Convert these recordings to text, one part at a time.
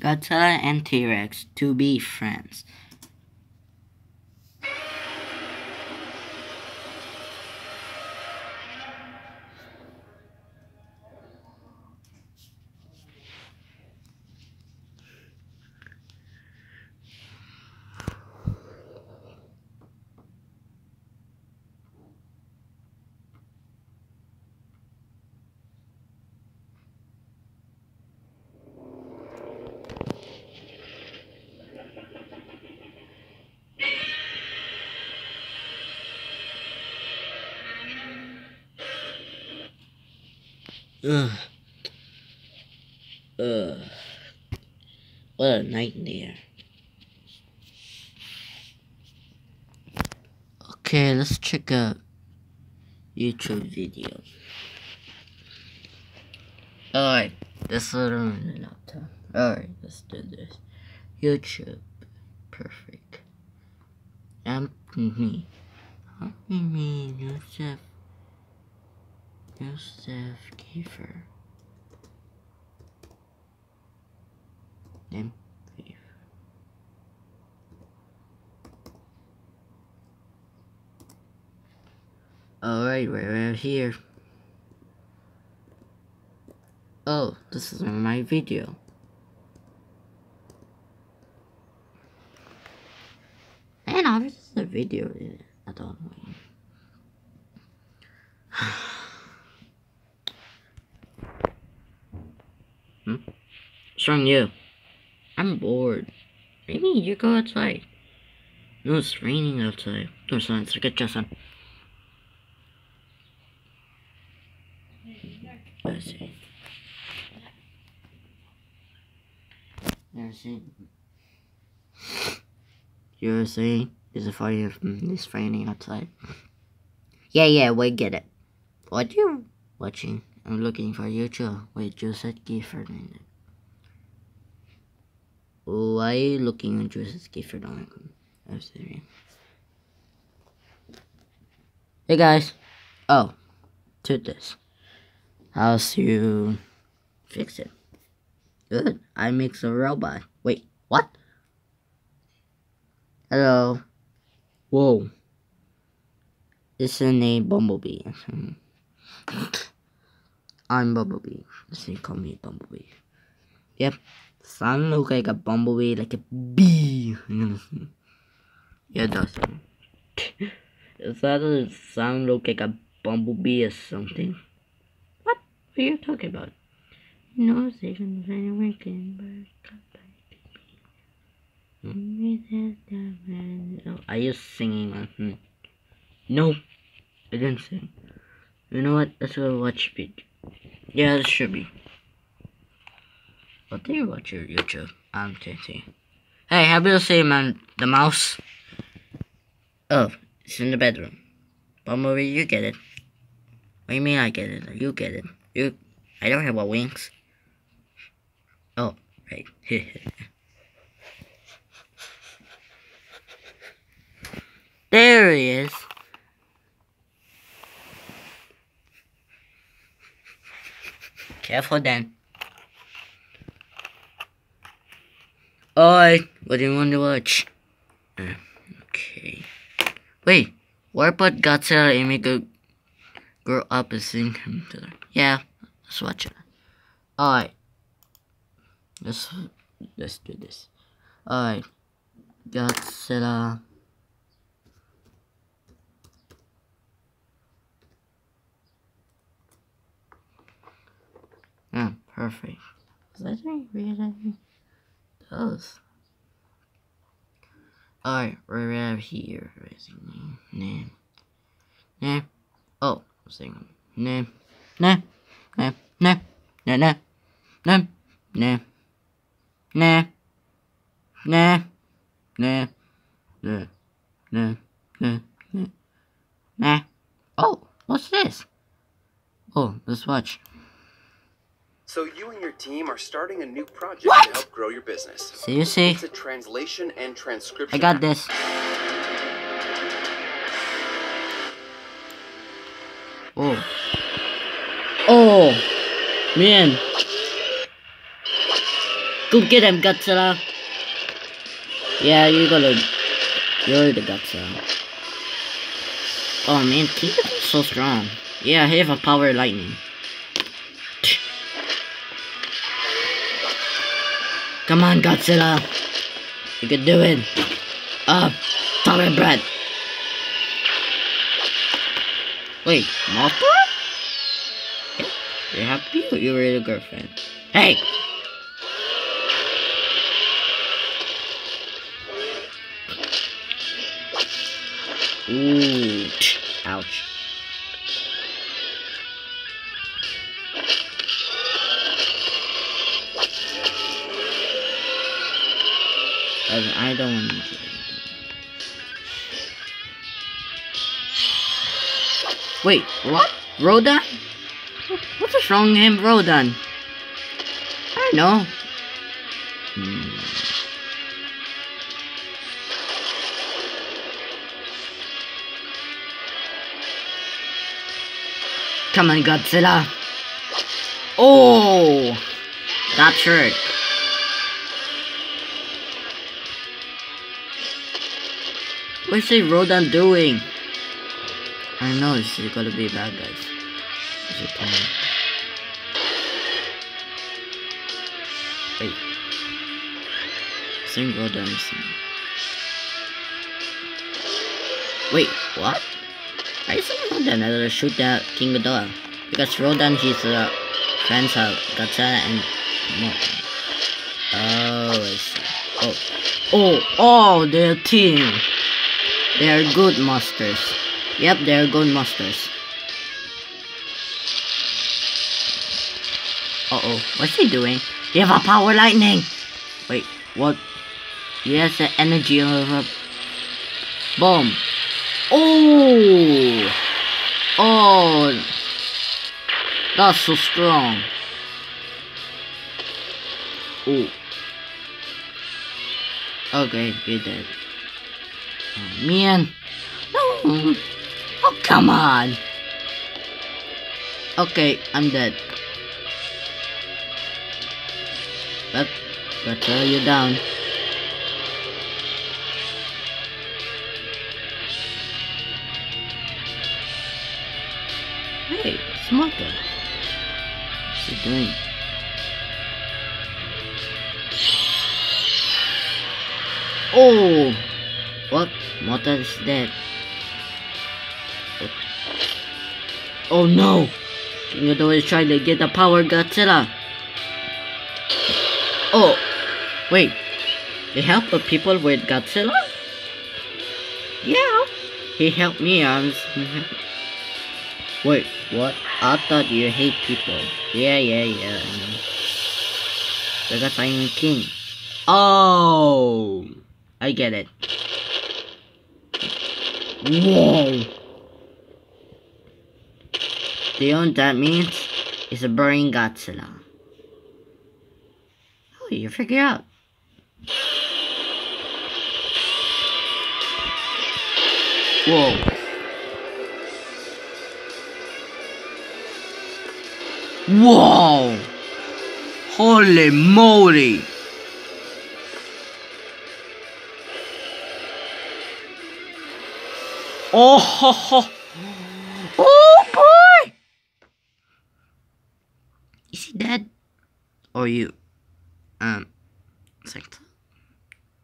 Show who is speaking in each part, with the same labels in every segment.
Speaker 1: Godzilla and T-Rex to be friends. Ugh. Ugh. What a nightmare. Okay, let's check out YouTube video. Alright, this little laptop. Alright, let's do this. YouTube. Perfect. And me. Huh? Me. Joseph Kiefer. Name. Alright, oh, we're here. Oh, this is my video. And obviously the video I don't know. hmm? What's wrong you? I'm bored. Maybe you go outside. No, it's raining outside. No, not. It's a good Justin. Let's see. Let's see. You were saying is it funny if it's raining outside? Yeah, yeah, we get it. What you watching? I'm looking for YouTube with Joseph Gifford. Why are you looking at Joseph Gifford. Hey guys. Oh, to this. How's you fix it? Good. I mix a robot. Wait, what? Hello. Whoa. This Isn't a bumblebee. I'm Bumblebee. They call me Bumblebee. Yep. Sound look like a bumblebee, like a bee. yeah, it does. Does that sound look like a bumblebee or something? What? Are you talking about? No station very weekend, but Are you singing? Hmm. No, I didn't sing. You know what? Let's go watch video. Yeah, it should be. What do you watch your YouTube? I'm TT. Hey, have you seen man the mouse? Oh, it's in the bedroom. Bumblebee, you get it. What do you mean I get it? You get it. You I don't have a wings. Oh, right. there he is. Careful then. Alright, what do you want to watch? Uh, okay. Wait, what about Godzilla and make a grow up and sing him to her? Yeah, let's watch it. Alright. Let's let's do this. Alright. Godzilla Perfect. Is that any weird does? Alright, we're right here. Name, name, name. Oh, I'm saying name, name, name, name, name, name, name, name, name, name, name, name, name, name, name, nah. Oh, what's this? Oh, let's watch.
Speaker 2: So you and your team are starting a new project
Speaker 1: What?
Speaker 2: to help grow your business.
Speaker 1: Seriously?
Speaker 2: It's a translation and transcription.
Speaker 1: I got this. Oh. Oh. Man. Go get him, Godzilla. Yeah, you're gonna. You're the Godzilla. Oh man, King Ghidorah's so strong. Yeah, he have a power lightning. Come on, Godzilla. You can do it. Uh, power bread. Wait, Mothra? You happy or you were the girlfriend? Hey! Ooh, ouch. I don't want to. Wait, what? Rodan? What's a strong name, Rodan? I know. Hmm. Come on, Godzilla. Oh! That's hurt. What's the Rodan doing? I know this is gonna be bad guys. Is it coming? Wait. Same Rodan Wait, what? I saw Rodan that shoot that King Ghidorah. Because Rodan he's uh, friends of Godzilla and Mothra. Oh, I see. Oh. Oh, oh, they're a team. They're good monsters. Yep, they're good monsters. Uh-oh, what's he doing? They have a power lightning! Wait, what? He has the energy of a bomb. Oh! Oh! That's so strong. Oh. Okay, you're dead. Man. No. Oh, come on. Okay, I'm dead. But, but uh, you down. Hey, Smoker. What's he doing? Oh! What? Mother is dead. Oh no! Ghidorah is trying to get the power Godzilla. Oh! Wait. He helped the people with Godzilla? Yeah. He helped me on... Wait, what? I thought you hate people. Yeah, yeah, yeah. Because I'm king. Oh! I get it. Whoa! Know what that means? It's a burning Godzilla. Oh, you figure out. Whoa. Whoa! Holy moly! Oh, ho, ho. oh boy! Is he dead? Or you? Um, second.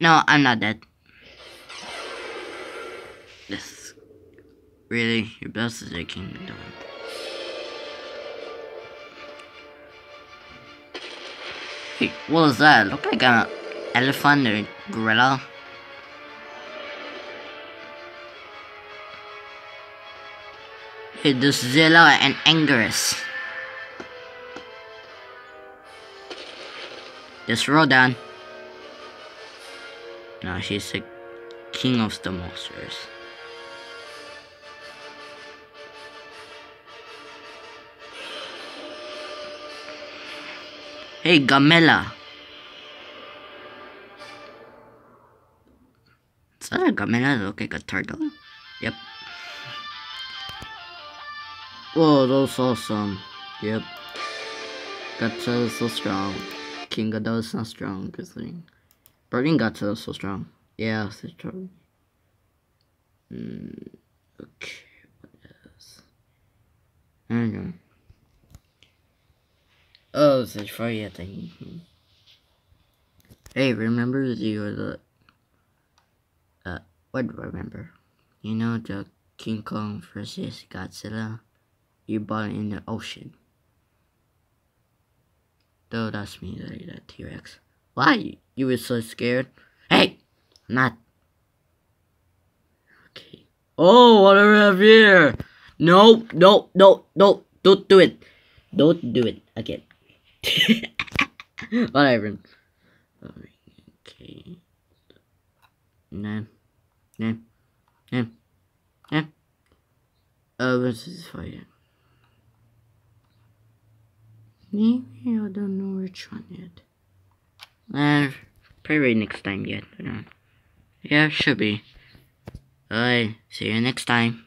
Speaker 1: No, I'm not dead. This. Really? Your best is aching me down. Hey, what was that? Look like an elephant or gorilla. Hey, this Zilla and Anguirus. This Rodan. Now she's the king of the monsters. Hey, Gamera. Is that a Gamera look like a turtle? Yep. Whoa, was awesome. Yep. Godzilla so strong. King though it's not strong like Burning Guts is so strong. Yeah, it's true. Mm, okay, what else? I don't know. Oh, it's Friday thing. Hey, remember you were the uh what do I remember? You know the King Kong versus Godzilla? You bought it in the ocean. Though that's me, that T-Rex. Why? You were so scared? Hey! Not. Okay. Oh, what do we have here? No, no, no, no. Don't do it. Don't do it again. Whatever. Okay. No. No. No. No. Oh, this is fire. Maybe I don't know which one yet. Uh, probably next time yet. Uh, yeah, should be. Alright, see you next time.